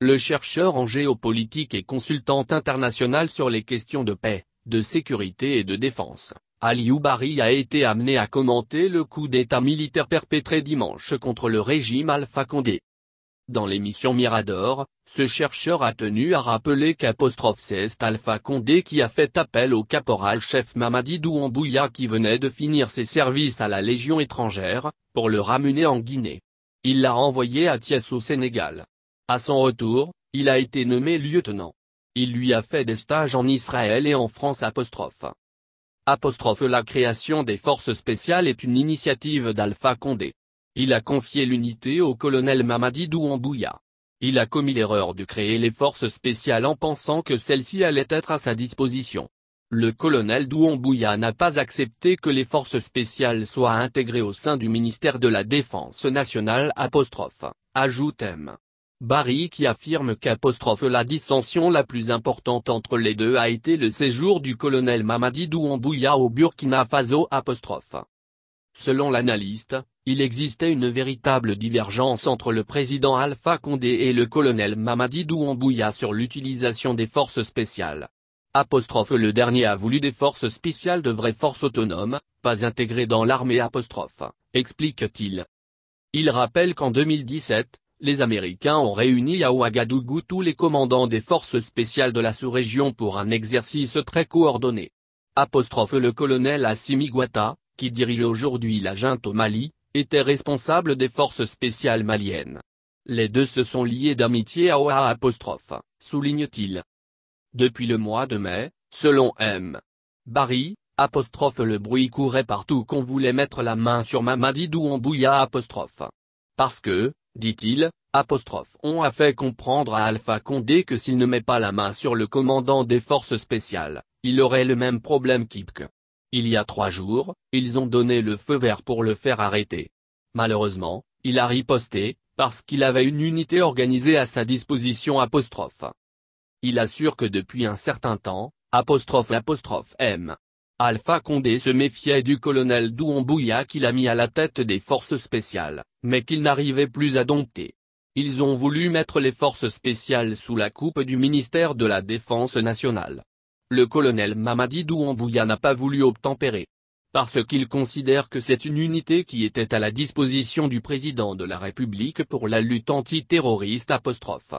Le chercheur en géopolitique et consultant international sur les questions de paix, de sécurité et de défense, Aliou Bari a été amené à commenter le coup d'état militaire perpétré dimanche contre le régime Alpha Condé. Dans l'émission Mirador, ce chercheur a tenu à rappeler qu'apostrophe c'est Alpha Condé qui a fait appel au caporal-chef Mamadi Douambouya qui venait de finir ses services à la Légion étrangère, pour le ramener en Guinée. Il l'a envoyé à Thiès au Sénégal. À son retour, il a été nommé lieutenant. Il lui a fait des stages en Israël et en France La création des forces spéciales est une initiative d'Alpha Condé. Il a confié l'unité au colonel Mamadi Douambouya. Il a commis l'erreur de créer les forces spéciales en pensant que celles-ci allaient être à sa disposition. Le colonel Douambouya n'a pas accepté que les forces spéciales soient intégrées au sein du ministère de la Défense nationale apostrophe, ajoute M. Barry qui affirme qu'apostrophe la dissension la plus importante entre les deux a été le séjour du colonel Mamadi Douambouya au Burkina Faso. Selon l'analyste, il existait une véritable divergence entre le président Alpha Condé et le colonel Mamadi Douambouya sur l'utilisation des forces spéciales. Le dernier a voulu des forces spéciales de vraies forces autonomes, pas intégrées dans l'armée explique-t-il. Il rappelle qu'en 2017, les Américains ont réuni à Ouagadougou tous les commandants des forces spéciales de la sous-région pour un exercice très coordonné. Le colonel Assimi Guata, qui dirige aujourd'hui la junte au Mali, était responsable des forces spéciales maliennes. Les deux se sont liés d'amitié à Oa apostrophe, souligne-t-il. Depuis le mois de mai, selon M. Barry, le bruit courait partout qu'on voulait mettre la main sur Mamadi Douambouya apostrophe. Parce que, dit-il, on a fait comprendre à Alpha Condé que s'il ne met pas la main sur le commandant des forces spéciales, il aurait le même problème qu'Ipk. Il y a trois jours, ils ont donné le feu vert pour le faire arrêter. Malheureusement, il a riposté, parce qu'il avait une unité organisée à sa disposition. Il assure que depuis un certain temps, M. Alpha Condé se méfiait du colonel Douambouya qu'il a mis à la tête des forces spéciales, mais qu'il n'arrivait plus à dompter. Ils ont voulu mettre les forces spéciales sous la coupe du ministère de la Défense nationale le colonel Mamadi Douambouya n'a pas voulu obtempérer. Parce qu'il considère que c'est une unité qui était à la disposition du président de la République pour la lutte antiterroriste apostrophe.